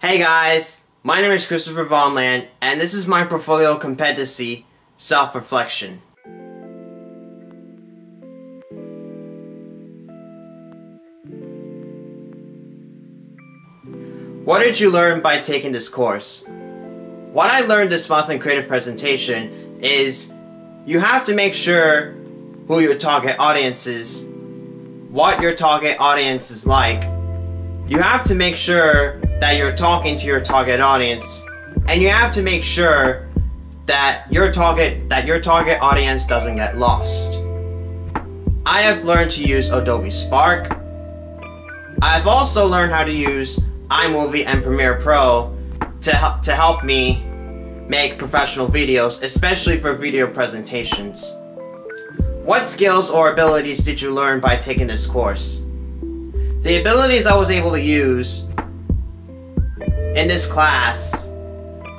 Hey guys, my name is Christopher Vonland, and this is my portfolio competency, Self-Reflection. What did you learn by taking this course? What I learned this month in creative presentation is you have to make sure who your target audience is, what your target audience is like. You have to make sure that you're talking to your target audience, and you have to make sure that your target that your target audience doesn't get lost. I have learned to use Adobe Spark. I've also learned how to use iMovie and Premiere Pro to help to help me make professional videos, especially for video presentations. What skills or abilities did you learn by taking this course? The abilities I was able to use in this class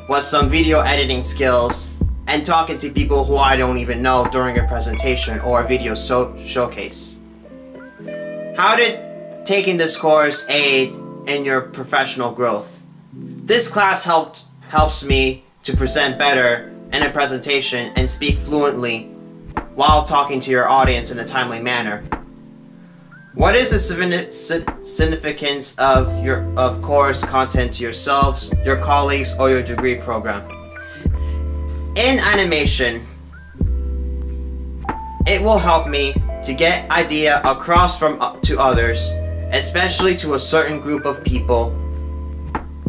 was some video editing skills and talking to people who I don't even know during a presentation or a video so showcase. How did taking this course aid in your professional growth? This class helped helps me to present better in a presentation and speak fluently while talking to your audience in a timely manner. What is the significance of your of course content to yourselves, your colleagues, or your degree program? In animation, it will help me to get idea across from uh, to others, especially to a certain group of people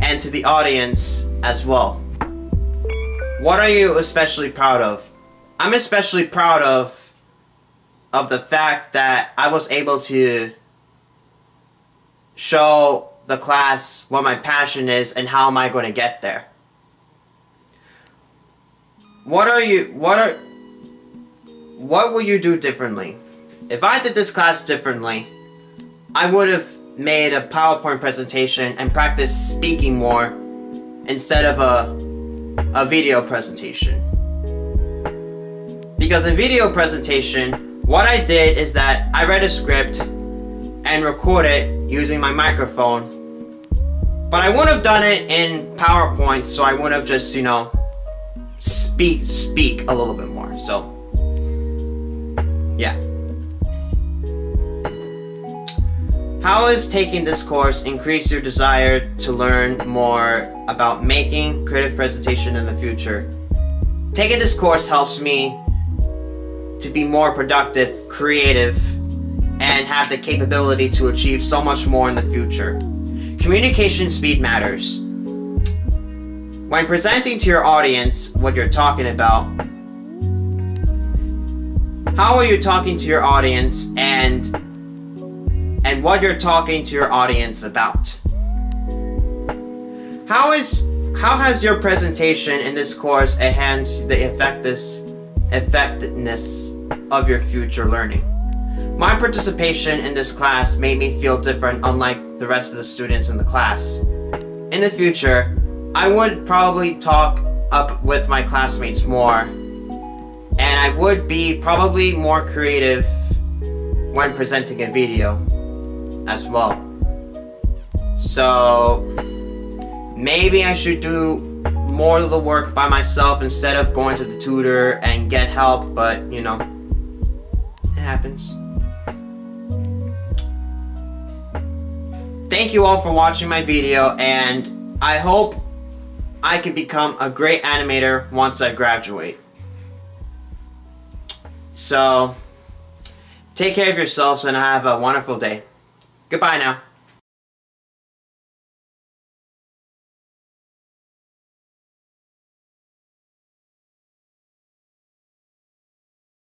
and to the audience as well. What are you especially proud of? I'm especially proud of of the fact that I was able to show the class what my passion is and how am I going to get there. What are you what are what will you do differently? If I did this class differently, I would have made a PowerPoint presentation and practiced speaking more instead of a a video presentation. Because in video presentation, what I did is that I read a script and recorded it using my microphone. But I wouldn't have done it in PowerPoint, so I wouldn't have just, you know, speak speak a little bit more. So yeah. How has taking this course increased your desire to learn more about making creative presentation in the future? Taking this course helps me to be more productive, creative, and have the capability to achieve so much more in the future. Communication speed matters. When presenting to your audience what you're talking about, how are you talking to your audience and and what you're talking to your audience about. How is how has your presentation in this course enhanced the effectiveness effectiveness of your future learning? My participation in this class made me feel different unlike the rest of the students in the class. In the future, I would probably talk up with my classmates more and I would be probably more creative when presenting a video as well. So maybe I should do more of the work by myself instead of going to the tutor and get help, but you know, it happens. Thank you all for watching my video and I hope I can become a great animator once I graduate. So, take care of yourselves and have a wonderful day. Goodbye now.